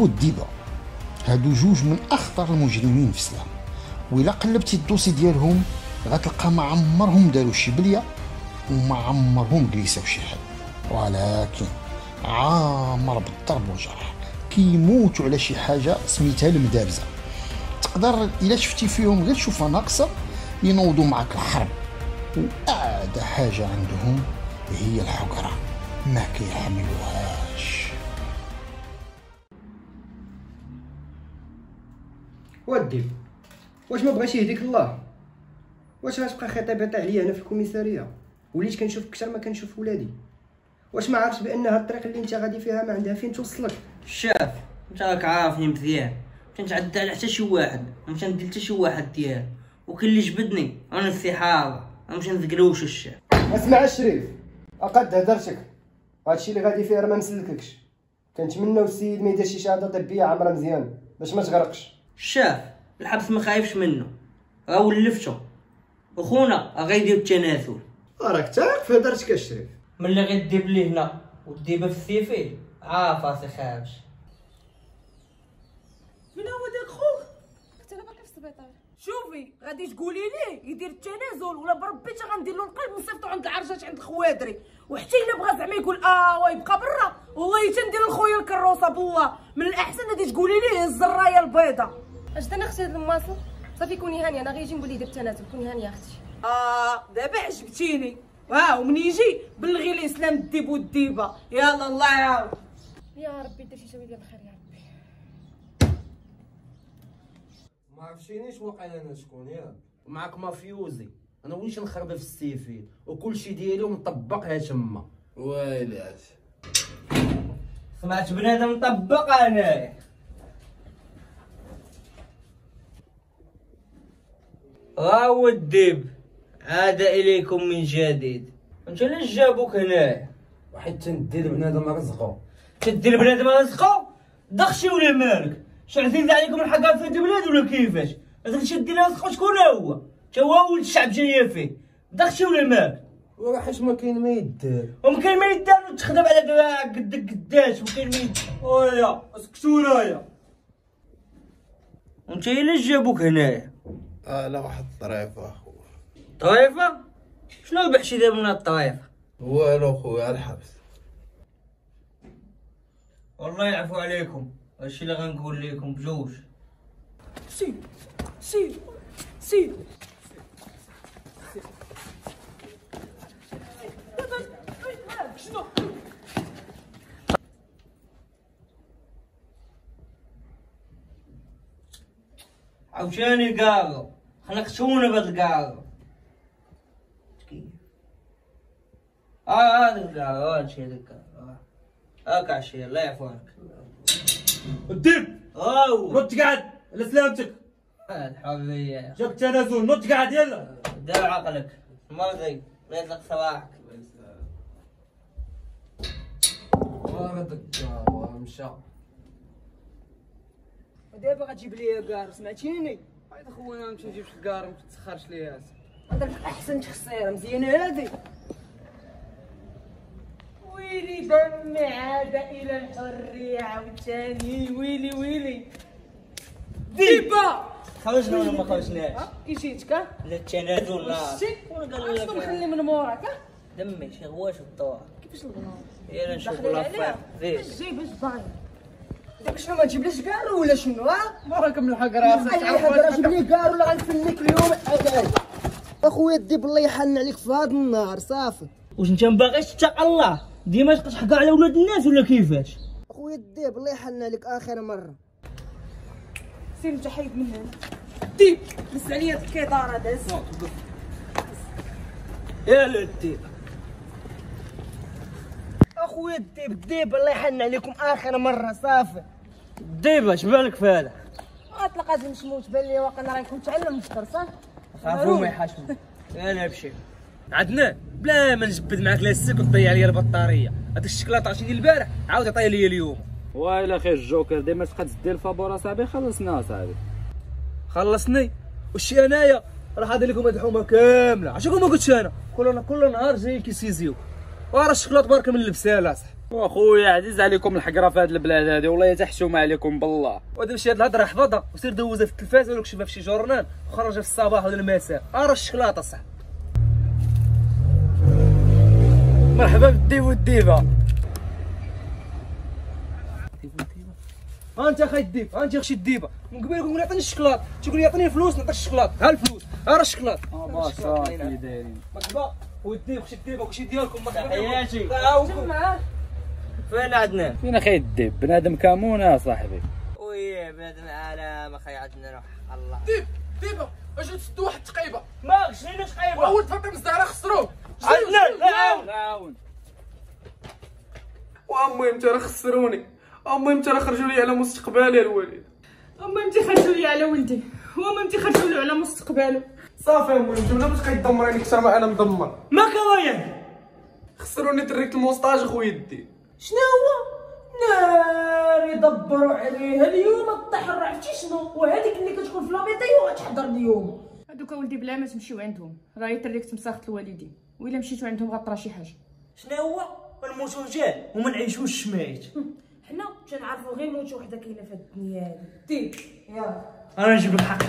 والديبه هادو جوج من أخطر المجرمين في السلام وإلا قلبتي الدوسي ديالهم غتلقى ما عمرهم داروا شي بلية وما عمرهم جلسوا شي حد. ولكن عامر بالضرب والجرح كيموتوا على شي حاجة سميتها المدابزه تقدر إلا شفتي فيهم غير تشوفها ناقصة ينوضوا معك الحرب. وأعدى حاجة عندهم هي الحقره ما كيحملوهاش ودي. واش ما بغاش يهديك الله؟ واش غتبقى خطيبه عليا أنا في الكوميسارية؟ وليت كنشوف أكثر ما كنشوف ولادي. واش ما عارفش بأن هاد الطريق اللي أنت غادي فيها ما عندها فين توصلك؟ شاف أنت راك عارفني مزيان. كنتعدى على حتى شي واحد ومش ندير حتى شي واحد ديال وكاين اللي جبدني أنا السحابه نمشي نذقلوش الشاف. اسمع الشريف أقد هدرتك. هادشي اللي غادي فيه راه ما مسلككش. كنتمناو السيد ما يدير شي شهادة طبية عامرة مزيان باش ما تغرقش. شاف الحبس ما خايفش منه. راه ولفتو. وخونا غيدير التناسل راك تاعك في هدرتك الشريف ملي غيديب لي هنا؟ وديبها في السيفي عارف راسي خايفش. فين هو داك خوك؟ كنت أنا باقي في السبيطار. شوفي غادي تقولي ليه يدير التنازل ولا بربي تا غندير له القلب ونصيفطو عند العرجات عند الخوادري وحتى إلا بغى زعما يقول آه ويبقى برا والله تندير لخويا الكروسة بالله. من الأحسن غادي تقولي ليه الزراية البيضاء. اش أنا أختي هاد المواصل؟ صافي كوني هانية أنا غيجي نقول ليه دير التنازل كوني هانية أختي. آه دابا عجبتيني. ها ومن يجي بلغي لي اسلام الديب والديبة. يلا الله يعاون. يا ربي دير شي شوية ديال الخير يا ربي. ما عرفتينيش واقيلا أنا شكون ياك معاك مافيوزي. أنا وليت نخرب في السيفيل وكل شيء ديالي ومطبقها تما. ويلات سمعت بنادم مطبق أنا. راهو الدب عاد إليكم من جديد. أنت ليش جابوك هنا؟ وحيد تندير بنادم رزقه تدير بنادم رزقه دخشي ولا مالك؟ شو عزيز عليكم الحقا في هاد البلاد ولا كيفاش؟ هذاك تدي رزقه شكون هو؟ تا هو ولد الشعب جاية فيه دخشي ولا مالك؟ وراه حيت ما كاين ما يدار ومكاين ما يدار وتخدم على دراعك قدك قداش. وكاين ما يدار ويا اسكتوا ورايا أنت ليش جابوك هنايا آه لا واحد الطريفه اخويا طريفة؟ شنو البحشي دابا من الطريفة؟ والو خويا الحبس. والله يعفو عليكم. هادشي اللي غنقول لكم بجوج سير سير سير شنو عاوتاني الكارو خلقتونا بهاد الكارو آه هذا الكارو هادشي هذا الكارو آه. هاك عشية الله يعفو عنك الدب! أوه. نط قاعد لسلامتك الحرية. جاك تنازل نط قاعد يلا. دار عقلك. مرضي لا يطلق صباحك. واردك مشى دابا غتجيب لي كار سمعتيني؟ عيط اخويا نمشي نجيب شي كار ما تسخرش ليا هذا احسن تخسير مزيانه هذه ويلي دمي عاد إلى الحريه عاوتاني ويلي ويلي ديبا خرجنا ولا ما خرجناش كي جيتك لا التنازل نار شتي وأنا قال لك نخلي من موراك دمي شي غواش الدور كيفاش الغنى يلا نشوف لافير جاي باش باين داك شنو ما تجيبليش كار ولا شنو ها؟ بارك من الحق راسك جيب لي كار ولا غنفنك اليوم. أخويا الديب الله يحن عليك في هذا النهار صافي. واش انت ما باغيش تتقى الله؟ ديما تحكى على ولاد الناس ولا كيفاش؟ أخويا الديب الله يحن عليك آخر مرة. سير انت حيد من هنا ديب بس عليا الكيطارة داز. يا لدي أخويا الديب الديب الله يحن عليكم آخر مرة صافي. ديبا اش بالك في هذا؟ اطلق غادي نموت بان لي واقيلا راه نكون تعلم نفطر صح؟ خافوا ما يحاشموا أنا بشي عدنا. بلا ما نجبد معاك لا السك وتضيع لي البطارية. هذاك الشكلاط ديال البارح؟ عاود عطيه لي اليوم. ويلا خير الجوكر ديما تبقى تدي الفابور أصاحبي؟ خلصنا اصاحبي خلصني؟ وشي أنايا؟ راح هذا لكم هاد الحومة كاملة. عشان ما قلتش أنا؟ كل كل نهار جاي كيسيزيو ورا الشكلاط بارك من اللبسة لا صح. وأخويا عزيز عليكم الحقرة في هذه البلاد هذه والله تحشومه عليكم بالله. ودابا شي هاد الهضرة حفظها. وسير دوزها في التلفاز ولا كشفها في شي جورنال. وخرجها في الصباح ولا المساء. أرى الشكلاطة صح. مرحبا بالديب والديبه ها انت اخاي الديب ها انت خشي الديبه من قبل كنقول يعطيني الشكلاط. تقول لي يعطيني الفلوس نعطيك الشكلاط. ها الفلوس؟ ها راه الشكلاط آه صافي دايرين. مرحبا والديب خشي الديبه وخشي ديالكم مرحبا تحياتي. تعاونكم. فين عندنا؟ فين أخي الديب بنادم كامون يا صاحبي. وي بنادم العالم أخي عندنا روح الله. ديب ديبا أجي تسدوا واحد التقيبة؟ ما شنو تقيبه ولد فاطمه الزهراء خسروه عندنا نعاون تعاون وأمي أنت راه خسروني. أمي أنت راه خرجوا لي على مستقبلي الوالد مامتي خرجوا لي على ولدي. ومامتي خرجوا له على مستقبله صافي أمي أنت ولا باش كيدمريني أكثر ما أنا مدمر. ما كوايا خسروني تريت الموسطاج خويا الدين شنو هو؟ نار يدبروا عليها اليوم الطحر عرفتي شنو؟ وهذيك اللي كتكون في لابيطيو غتحضر اليوم. هذوك ولدي بلا ما تمشيو عندهم. راه تريك تمساخت الوالدين. وإلا مشيتو عندهم غطرا شي حاجة. شنو هو؟ نموتو رجال وما نعيشوش شمايت حنا تنعرفوا غير موت وحدة كاينة في الدنيا هادي. تي يلا. أنا نجيب لك. حقك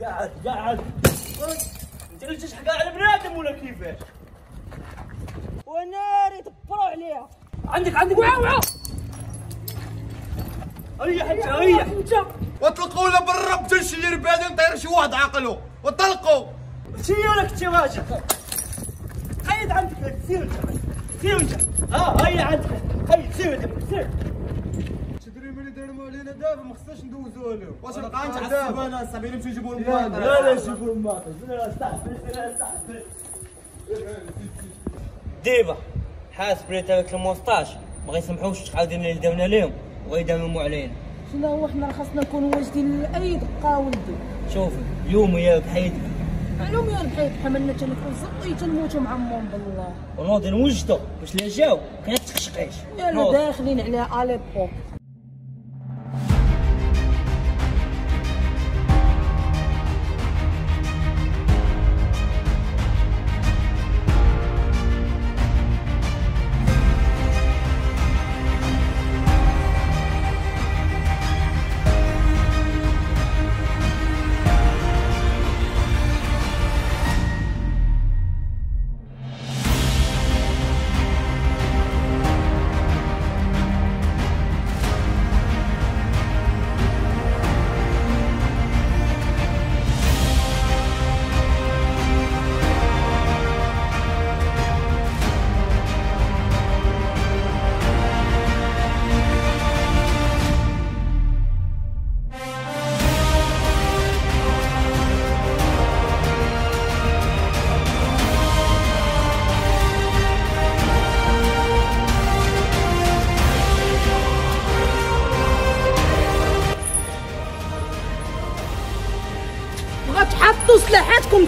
قاعد قاعد. انت اللي تشحق على بنادم ولا كيفاش؟ ونار يدبروا عليها. عندك عندك وعا وعا هيا حتى هيا انت واطلقوا له بالرب تنشي بعدين طير شي واحد عقله وطلقوا! سيرك انت واجه قيد عندك سير انت سير انت ها هيا عندك. هيا سير انت سير علينا دابا ما خصناش ندوزو عليهم واش بقى؟ انت عصب أنا صاحبي نمشي الماء لا لا شوفوا ديبا حاسب بلي تاعك الموسطاش ما يسمحوش تقعدين اللي داونا لهم ويدمموا علينا. شنو هو حنا خاصنا نكونوا واجدين لأي دقة ولدي شوفي اليوم وياك حيدك معلوم يا البحيث حملنا تنكون زقي تنموتوا مع امهم بالله. ونوضي نوجدو باش لا جاو؟ كانت تخشقيش. يلا داخلين على آليبو.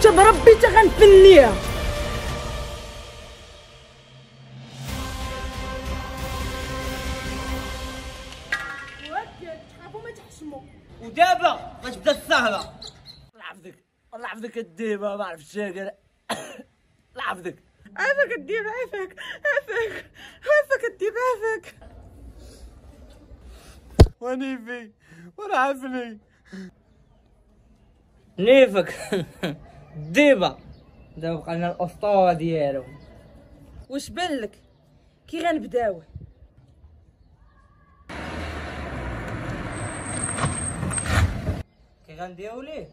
تا بربي تا غنفنيها ودابا غتبدا السهله الله يحفظك الله يحفظك الديبة ما عرفتش شاكر الله يحفظك. عافاك الديب عافاك عافاك عافاك الديب عافاك. ونيفي وأنا عافني. نيفك. ديبا. دابا بقى لنا الأسطورة ديالو. واش بان لك؟ كي غنبداو كي غنديرو ليه؟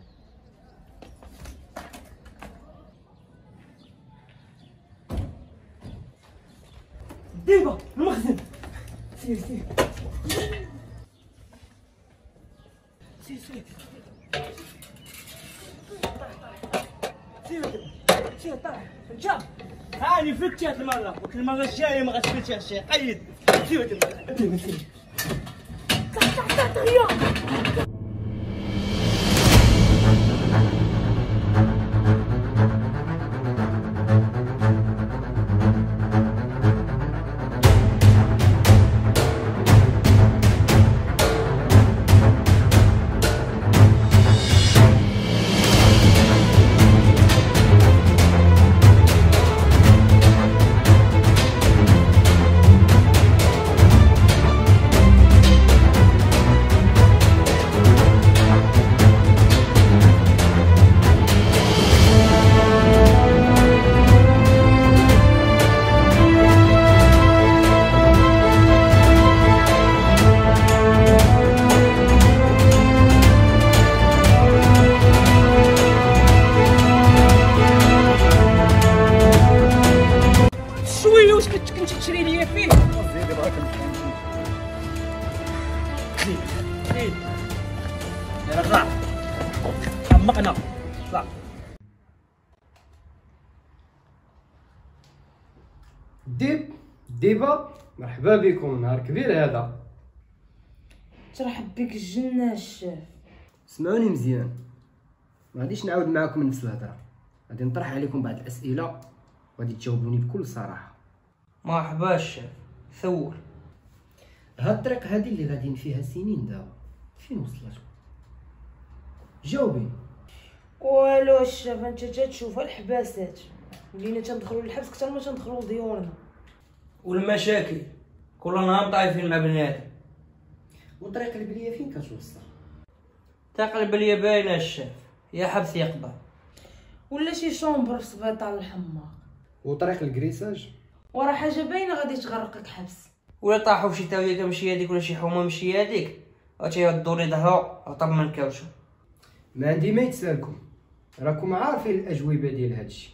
ديبا المخزن. سير سير. سير سير سير سير طلع جاب هاني فتشت المرة وكل مرة الجاية ما غتفتش شيء قيد سير الديب الديبه مرحبا بكم. نهار كبير هذا. ترحب بك الجنة الشاف اسمعوني مزيان. ما غاديش نعاود معاكم نفس الهضره غادي نطرح عليكم بعض الأسئلة وغادي تجاوبوني بكل صراحة. مرحبا الشاف ثور. هاد الطريق هادي اللي غاديين فيها سنين دابا. فين وصلت؟ جاوبيني والو الشاف انت تشوف الحباسات. ولينا تندخلوا للحبس أكثر ما تندخلوا لديورنا. والمشاكل. كل نهار طايفين مع بنادم وطريق البلية فين كتوصل؟ تقلب لي باينة الشاف. يا حبس يقضى ولا شي شومبر في سبيطار الحماق. وطريق الكريساج؟ ورا حاجة باينة غادي تغرقك حبس. ولا طاحوا شي تاوية كمشي هذيك ولا شي حومة مشي هذيك غتيردوا لي ظهرو عطب من كاوشو. ما عندي ما يتسالكم. راكم عارفين الأجوبة ديال هادشي.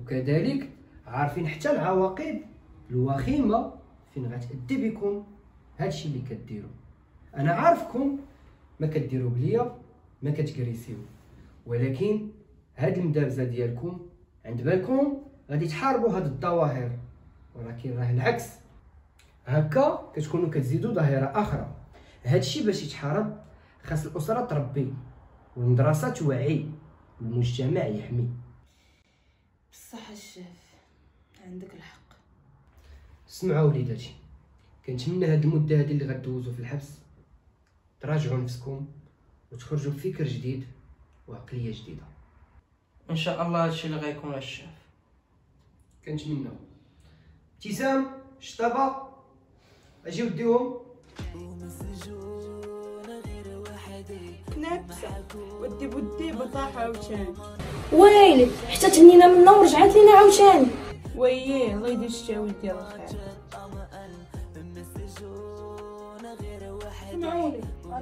وكذلك عارفين حتى العواقب. الوخيمة فين غتأدي بكم هادشي اللي كديروا أنا عارفكم ما كديروا بليا ما كتكريسيو ولكن هاد المدابزة ديالكم عند بالكم غادي تحاربوا هاد الظواهر. ولكن راه العكس. هكا كتكونوا كتزيدوا ظاهرة أخرى. هادشي باش يتحارب خاص الأسرة تربي والمدرسة توعي والمجتمع يحمي. بصح الشاف عندك الحق. اسمعوا وليداتي. كنتمنى هاد المدة هادي اللي غدوزو في الحبس تراجعوا نفسكم وتخرجوا بفكر جديد وعقلية جديدة. إن شاء الله هادشي اللي غيكون الشاف. كنتمنى. ابتسام شطابة اجيو ديهم نفسه. ودي بودي بطاح عاوتاني ويلي حتى تنينا منا ورجعت لينا عاوتاني. وييه الله يدير الشاوي ديال الخير.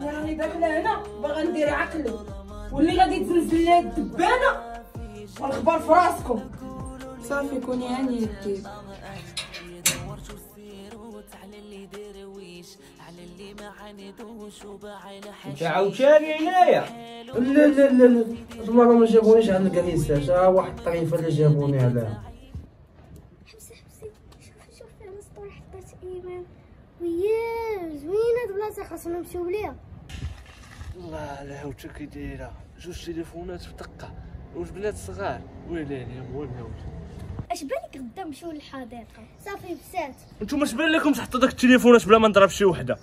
أنا راني داخله هنا باغا ندير عقلي واللي غادي تنزل لها الدبانه والخبر في راسكم صافي كوني هاني الديب انت عاوتاني هنايا لا لا لا لا المره ما جابونيش على الكريساج ها واحد الطريفه اللي جابوني عليها حبسي حبسي شوفي شوفي أنا سطور حطيت ايمان وياه زوينه هاد البلاصه خاصنا نمشيو ليها الله لا هاوتا كي دايره جوج تليفونات في دقه وجوج بنات صغار. ويلي يا هو الهاوت اش بالك غدا نمشيو للحديقه صافي بسات. انتوما اش بان لكم تحطوا داك التليفونات بلا ما نضرب شي وحدة.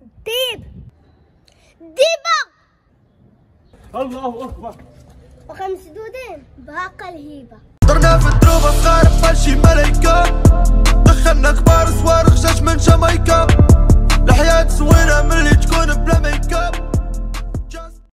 ديب. ديبة. الله أكبر. واخا مسدودين. باقا الهيبة. درنا في الدروب صغار بحال شي ملايكة. دخلنا كبار صوار الحياة زوينة ملي تكون بلا ميكاب